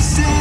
say